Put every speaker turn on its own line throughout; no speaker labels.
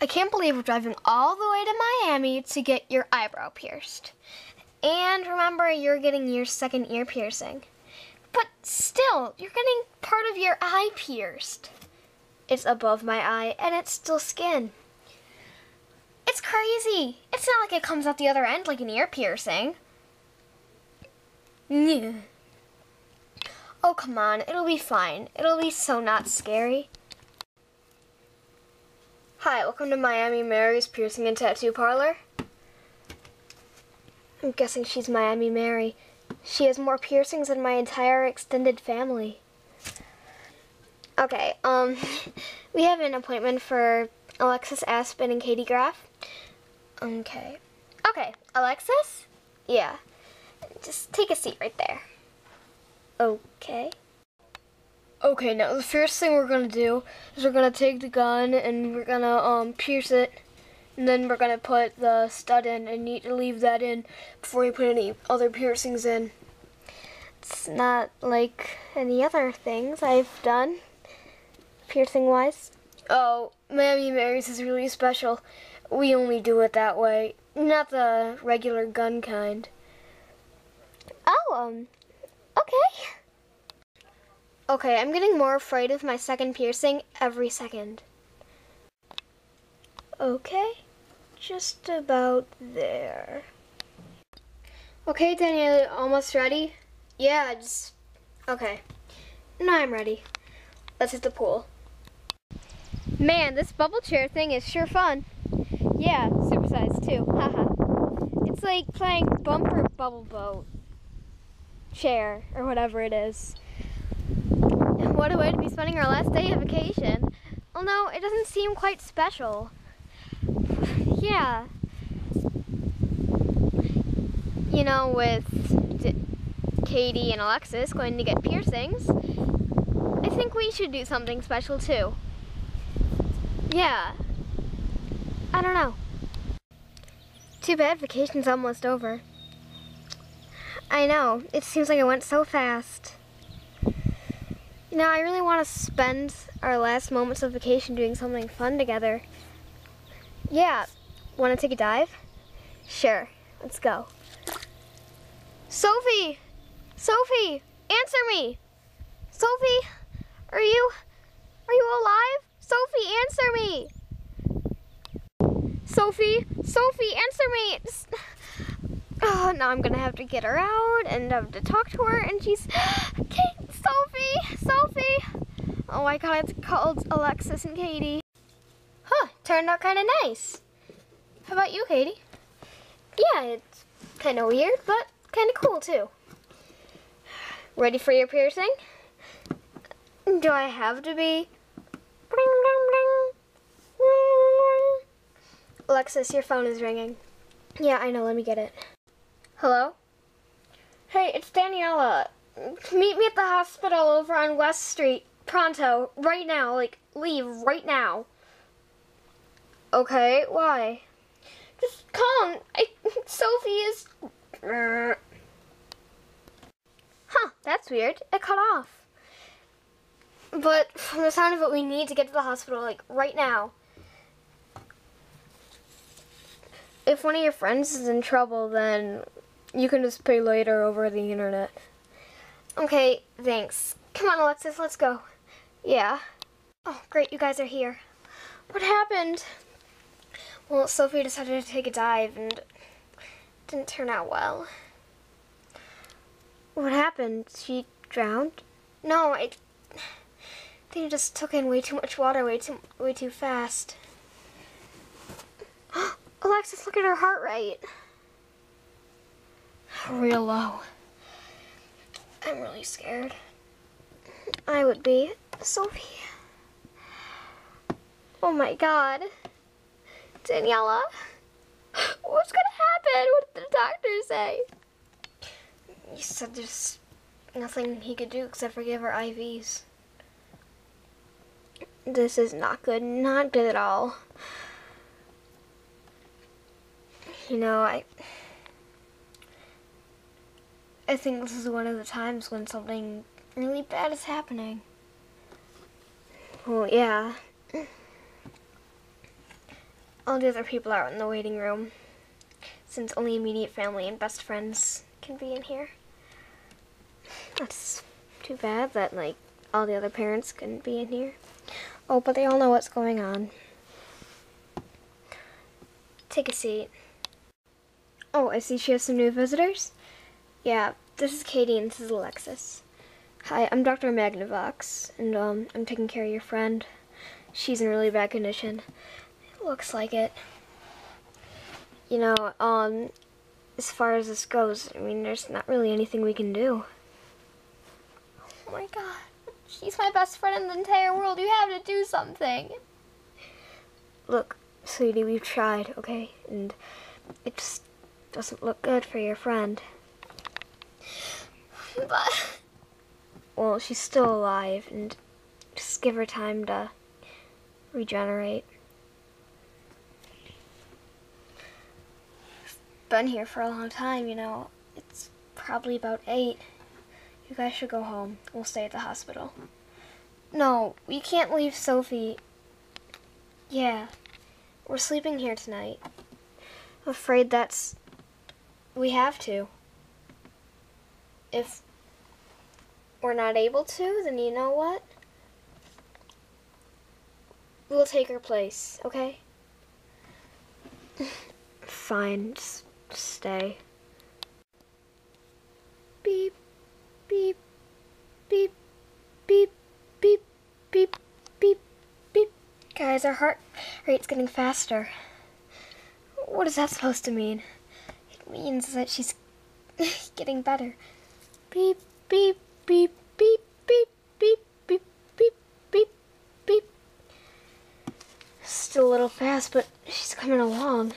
I can't believe we're driving all the way to Miami to get your eyebrow pierced. And remember, you're getting your second ear piercing. But still, you're getting part of your eye pierced. It's above my eye and it's still skin. It's crazy. It's not like it comes out the other end like an ear piercing. Yeah. Oh, come on. It'll be fine. It'll be so not scary. Hi, welcome to Miami Mary's Piercing and Tattoo Parlor. I'm guessing she's Miami Mary. She has more piercings than my entire extended family. Okay, um, we have an appointment for Alexis Aspen and Katie Graff. Okay. Okay, Alexis? Yeah. Just take a seat right there. Okay. Okay, now the first thing we're gonna do is we're gonna take the gun and we're gonna um pierce it, and then we're gonna put the stud in and need to leave that in before you put any other piercings in. It's not like any other things I've done, piercing wise. Oh, Miami Mary's is really special. We only do it that way, not the regular gun kind. Oh, um, okay. Okay, I'm getting more afraid of my second piercing every second. Okay, just about there. Okay, Danielle, almost ready? Yeah, just, okay. Now I'm ready. Let's hit the pool. Man, this bubble chair thing is sure fun. Yeah, supersized too, haha. it's like playing bumper bubble boat chair, or whatever it is. What a way to be spending our last day of vacation. Although it doesn't seem quite special. yeah. You know, with D Katie and Alexis going to get piercings, I think we should do something special too. Yeah. I don't know. Too bad vacation's almost over. I know. It seems like it went so fast. You know, I really want to spend our last moments of vacation doing something fun together. Yeah. Want to take a dive? Sure. Let's go. Sophie! Sophie! Answer me! Sophie! Are you... Are you alive? Sophie, answer me! Sophie! Sophie, answer me! Oh, now I'm gonna have to get her out and have to talk to her, and she's... Kate, Sophie! Sophie! Oh my god, it's called Alexis and Katie. Huh, turned out kind of nice. How about you, Katie? Yeah, it's kind of weird, but kind of cool too. Ready for your piercing? Do I have to be? Alexis, your phone is ringing. Yeah, I know. Let me get it. Hello? Hey, it's Daniela. Meet me at the hospital over on West Street. Pronto. Right now. Like, leave right now. Okay, why? Just come. I, Sophie is... Huh, that's weird. It cut off. But from the sound of it, we need to get to the hospital, like, right now. If one of your friends is in trouble, then you can just pay later over the internet. Okay, thanks. Come on, Alexis, let's go. Yeah. Oh, great, you guys are here. What happened? Well, Sophie decided to take a dive and didn't turn out well. What happened? She drowned? No, I think they just took in way too much water way too way too fast. Alexis, look at her heart rate. Real low. I'm really scared. I would be. Sophie. Oh my god. Daniela. What's gonna happen? What did the doctor say? He said there's nothing he could do except for give her IVs. This is not good. Not good at all. You know, I... I think this is one of the times when something really bad is happening. Well, yeah. all the other people are out in the waiting room, since only immediate family and best friends can be in here. That's too bad that, like, all the other parents couldn't be in here. Oh, but they all know what's going on. Take a seat. Oh, I see she has some new visitors. Yeah, this is Katie and this is Alexis. Hi, I'm Dr. Magnavox, and um, I'm taking care of your friend. She's in really bad condition. It looks like it. You know, um, as far as this goes, I mean, there's not really anything we can do. Oh my god. She's my best friend in the entire world. You have to do something. Look, sweetie, we've tried, okay? And it just doesn't look good for your friend. But. Well, she's still alive, and just give her time to regenerate. Been here for a long time, you know. It's probably about eight. You guys should go home. We'll stay at the hospital. No, we can't leave Sophie. Yeah, we're sleeping here tonight. I'm afraid that's. We have to. If we're not able to, then you know what? We'll take her place, okay? Fine, just stay. Beep, beep, beep, beep, beep, beep, beep, beep. Guys, our heart rate's getting faster. What is that supposed to mean? It means that she's getting better. Beep, beep, beep, beep, beep, beep, beep, beep, beep, beep. Still a little fast, but she's coming along.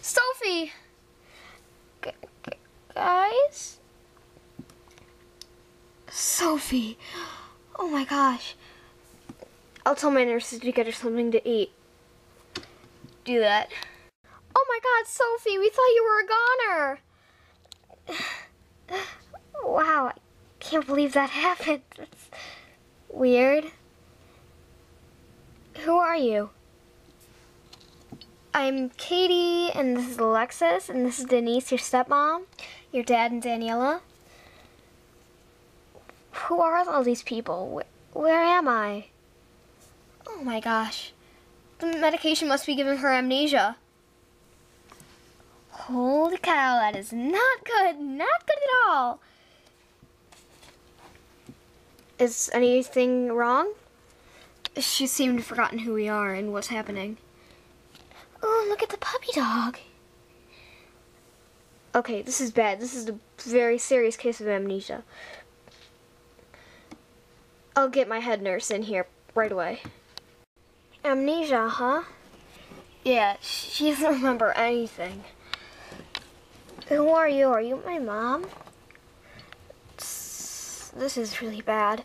Sophie! G- guys? Sophie! Oh my gosh. I'll tell my nurses to get her something to eat. Do that. Oh my god, Sophie, we thought you were a goner! wow, I can't believe that happened. That's weird. Who are you? I'm Katie, and this is Alexis, and this is Denise, your stepmom, your dad, and Daniela. Who are all these people? Where, where am I? Oh my gosh. The medication must be giving her amnesia. Holy cow, that is not good. Not good at all. Is anything wrong? She seemed to have forgotten who we are and what's happening. Oh, look at the puppy dog. Okay, this is bad. This is a very serious case of amnesia. I'll get my head nurse in here right away. Amnesia, huh? Yeah, she doesn't remember anything. Who are you? Are you my mom? This is really bad.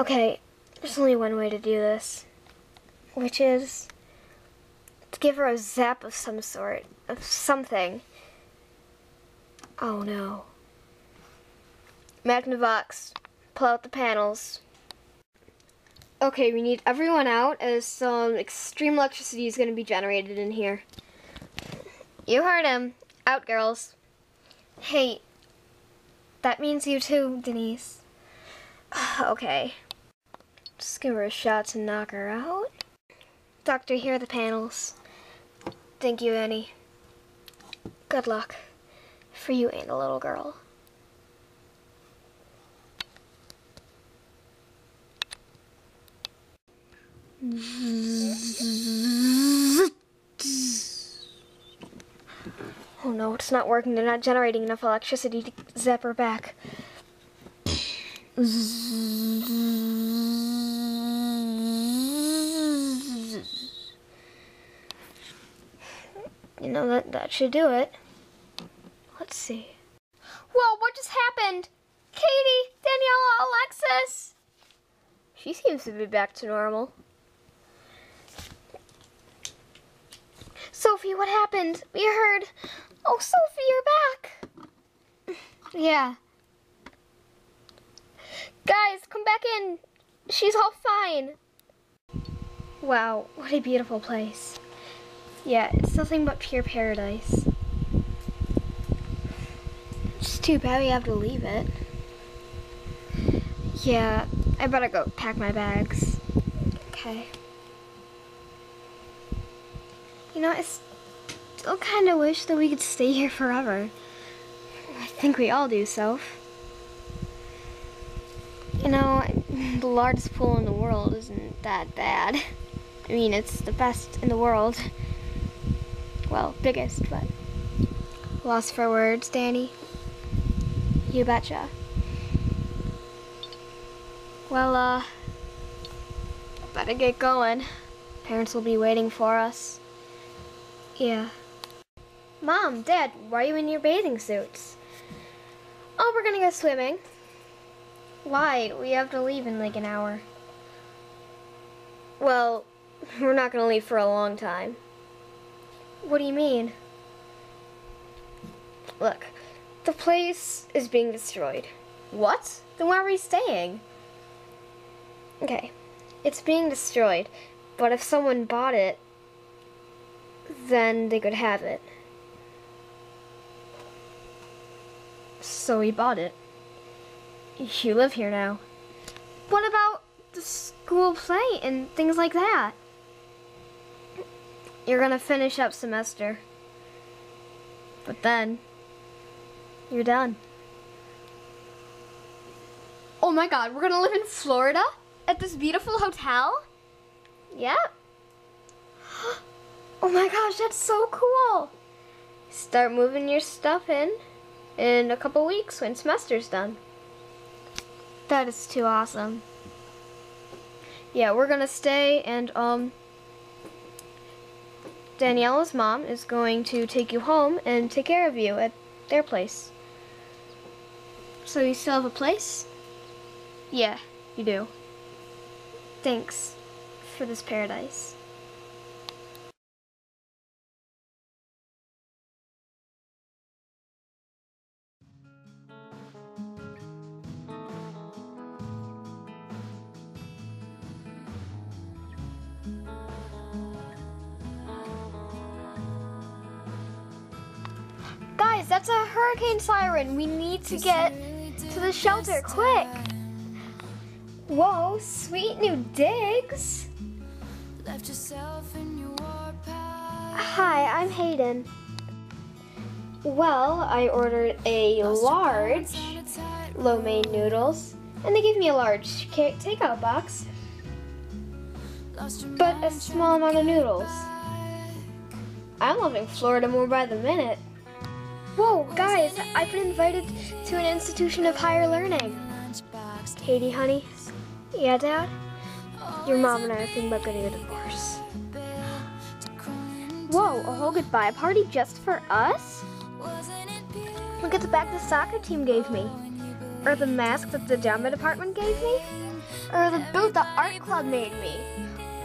Okay, there's only one way to do this, which is to give her a zap of some sort, of something. Oh no. Magnavox, pull out the panels. Okay, we need everyone out as some extreme electricity is going to be generated in here. You heard him. Out, girls. Hey, that means you too, Denise. okay. Just give her a shot to knock her out. Doctor, here are the panels. Thank you, Annie. Good luck. For you and the little girl. Oh no, it's not working. They're not generating enough electricity to zap her back. You know, that, that should do it. Let's see. Whoa, what just happened? Katie, Daniela, Alexis! She seems to be back to normal. Sophie, what happened? We heard. Oh, Sophie, you're back. Yeah. Guys, come back in. She's all fine. Wow, what a beautiful place. Yeah, it's nothing but pure paradise. It's too bad we have to leave it. Yeah, I better go pack my bags. Okay. You know, I still kind of wish that we could stay here forever. I think we all do, Soph. You know, the largest pool in the world isn't that bad. I mean, it's the best in the world. Well, biggest, but. Lost for words, Danny? You betcha. Well, uh. Better get going. Parents will be waiting for us. Yeah. Mom, Dad, why are you in your bathing suits? Oh, we're gonna go swimming. Why? We have to leave in like an hour. Well, we're not gonna leave for a long time. What do you mean? Look, the place is being destroyed. What? Then where are we staying? Okay, it's being destroyed, but if someone bought it, then they could have it. So we bought it. You live here now. What about the school play and things like that? You're gonna finish up semester. But then, you're done. Oh my god, we're gonna live in Florida? At this beautiful hotel? Yep. Oh my gosh, that's so cool. Start moving your stuff in in a couple weeks when semester's done. That is too awesome. Yeah, we're gonna stay and um Daniela's mom is going to take you home and take care of you at their place. So you still have a place? Yeah, you do. Thanks for this paradise. That's a hurricane siren. We need to get to the shelter quick. Whoa, sweet new digs. Hi, I'm Hayden. Well, I ordered a large lo mein noodles, and they gave me a large takeout box, but a small amount of noodles. I'm loving Florida more by the minute. Whoa, guys, I've been invited to an institution of higher learning. Katie, honey. Yeah, Dad? Your mom and I are thinking about getting a divorce. Whoa, a whole goodbye party just for us? Look at the bag the soccer team gave me. Or the mask that the drama department gave me. Or the boot the art club made me.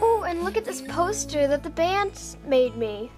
Oh, and look at this poster that the band made me.